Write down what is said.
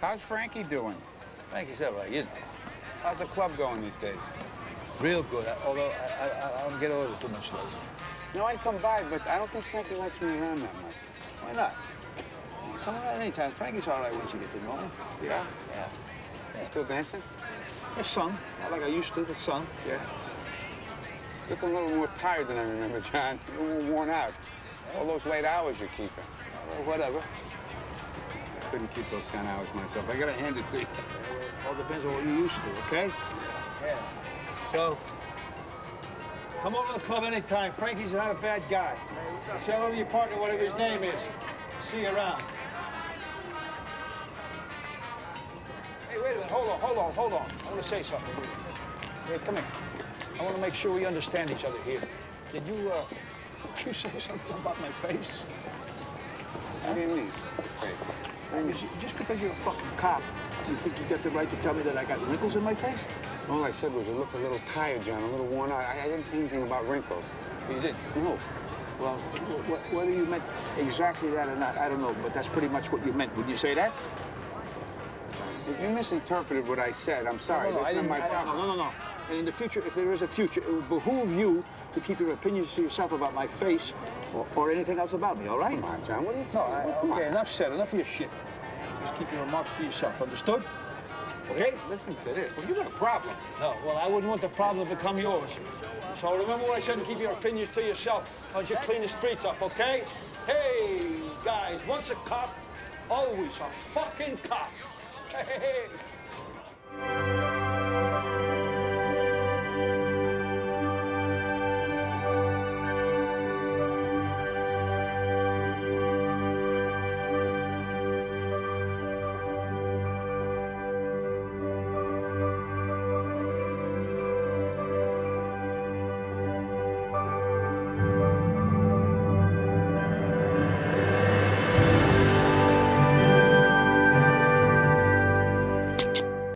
How's Frankie doing? Frankie's all right, you know. How's the club going these days? Real good, although I, I, I don't get over too much lately. No, I'd come by, but I don't think Frankie likes me around that much. Why not? Come around anytime. Frankie's all right once you get to know him. Yeah? Yeah. You still dancing? Yeah, some. Not like I used to, but some. Yeah. You look a little more tired than I remember, John. A little worn out. All those late hours you're keeping. Well, whatever. I couldn't keep those kind of hours myself. I gotta hand it to you. All depends on what you're used to, okay? Yeah. So, come over to the club anytime. Frankie's not a bad guy. Say hello to your partner, whatever his name is. See you around. Hey, wait a minute. Hold on, hold on, hold on. I want to say something. Hey, come here. I want to make sure we understand each other here. Did you, uh, you say something about my face? What do you mean? Face. Just, just because you're a fucking cop, do you think you got the right to tell me that I got wrinkles in my face? All I said was you look a little tired, John, a little worn out. I, I didn't say anything about wrinkles. You did. No. Well, wh- wh- whether you meant exactly that or not, I don't know, but that's pretty much what you meant. Would you say that? You misinterpreted what I said. I'm sorry. No, no, That's didn't. my problem. No, no, no. And in the future, if there is a future, it would behoove you to keep your opinions to yourself about my face or, or anything else about me, all right? Come on, John. What are you talking I, about? Okay, on. enough said. Enough of your shit. Just keep your remarks to yourself, understood? Okay? Listen to this. Well, you got a problem. No, well, I wouldn't want the problem to become yours. So remember what I said and keep your opinions to yourself. How'd you clean the streets up, okay? Hey, guys, once a cop, always a fucking cop.